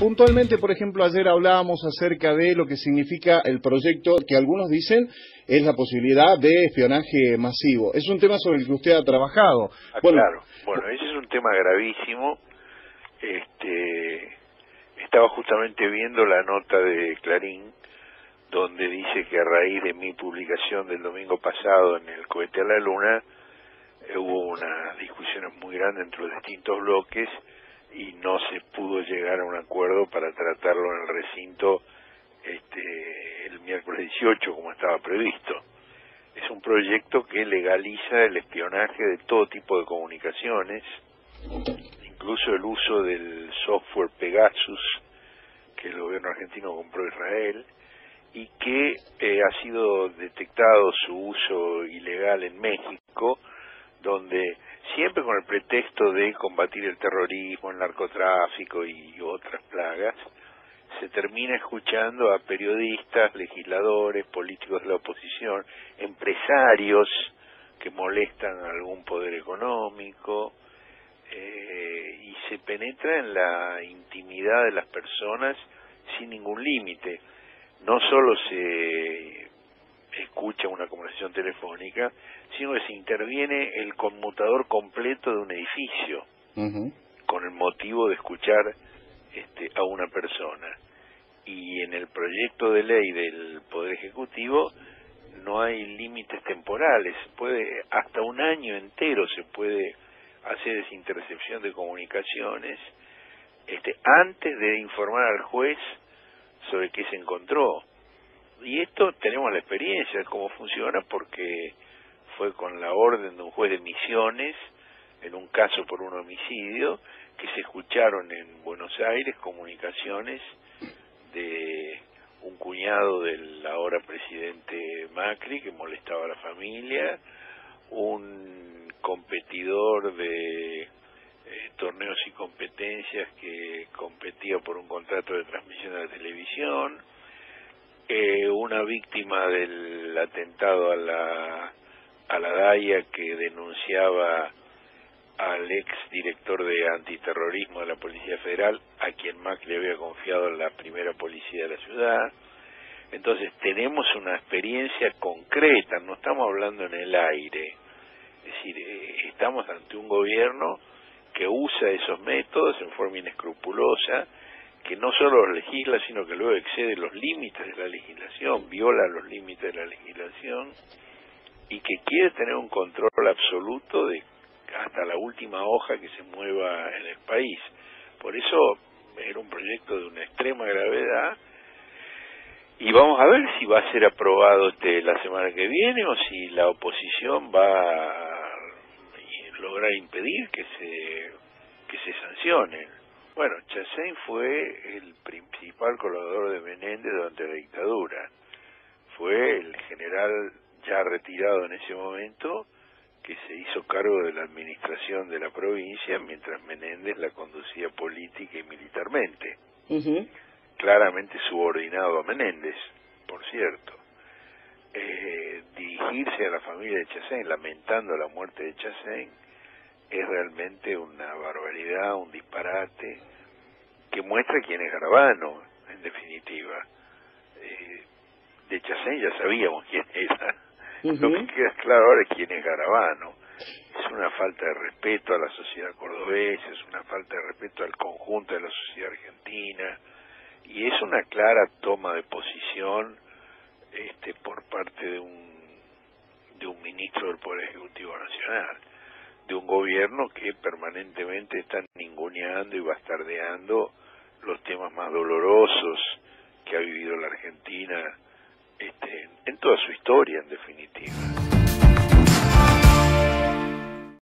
Puntualmente, por ejemplo, ayer hablábamos acerca de lo que significa el proyecto que algunos dicen es la posibilidad de espionaje masivo. Es un tema sobre el que usted ha trabajado. Ah, claro, bueno, ese es un tema gravísimo. Este, estaba justamente viendo la nota de Clarín donde dice que a raíz de mi publicación del domingo pasado en el cohete a la luna eh, hubo unas discusiones muy grandes entre los distintos bloques y no se pudo llegar a un acuerdo para tratarlo en el recinto este, el miércoles 18 como estaba previsto. Es un proyecto que legaliza el espionaje de todo tipo de comunicaciones, incluso el uso del software Pegasus que el gobierno argentino compró a Israel y que eh, ha sido detectado su uso ilegal en México, donde siempre con el pretexto de combatir el terrorismo, el narcotráfico y otras plagas, se termina escuchando a periodistas, legisladores, políticos de la oposición, empresarios que molestan a algún poder económico, eh, y se penetra en la intimidad de las personas sin ningún límite. No solo se escucha una conversación telefónica, sino que se interviene el conmutador completo de un edificio con el motivo de escuchar este, a una persona. Y en el proyecto de ley del Poder Ejecutivo no hay límites temporales, puede hasta un año entero se puede hacer esa intercepción de comunicaciones este, antes de informar al juez sobre qué se encontró. Y esto tenemos la experiencia de cómo funciona porque fue con la orden de un juez de misiones, en un caso por un homicidio, que se escucharon en Buenos Aires comunicaciones de un cuñado del ahora presidente Macri que molestaba a la familia, un competidor de eh, torneos y competencias que competía por un contrato de transmisión de la televisión, eh, una víctima del atentado a la a la DAIA que denunciaba al ex director de antiterrorismo de la Policía Federal, a quien Macri había confiado la primera policía de la ciudad. Entonces tenemos una experiencia concreta, no estamos hablando en el aire. Es decir, eh, estamos ante un gobierno que usa esos métodos en forma inescrupulosa, que no solo legisla, sino que luego excede los límites de la legislación, viola los límites de la legislación y que quiere tener un control absoluto de hasta la última hoja que se mueva en el país. Por eso era un proyecto de una extrema gravedad y vamos a ver si va a ser aprobado este la semana que viene o si la oposición va lograr impedir que se que se sancionen. Bueno, Chassein fue el principal colaborador de Menéndez durante la dictadura. Fue el general ya retirado en ese momento que se hizo cargo de la administración de la provincia mientras Menéndez la conducía política y militarmente. Claramente subordinado a Menéndez, por cierto. Eh, dirigirse a la familia de Chassein lamentando la muerte de Chassein es realmente una barbaridad, un disparate, que muestra quién es Garabano, en definitiva. Eh, de Chassein ya sabíamos quién era. Lo que queda claro ahora es quién es Garabano. Es una falta de respeto a la sociedad cordobesa, es una falta de respeto al conjunto de la sociedad argentina, y es una clara toma de posición este, por parte de un, de un ministro del Poder Ejecutivo Nacional de un gobierno que permanentemente está ninguneando y bastardeando los temas más dolorosos que ha vivido la Argentina este, en toda su historia, en definitiva.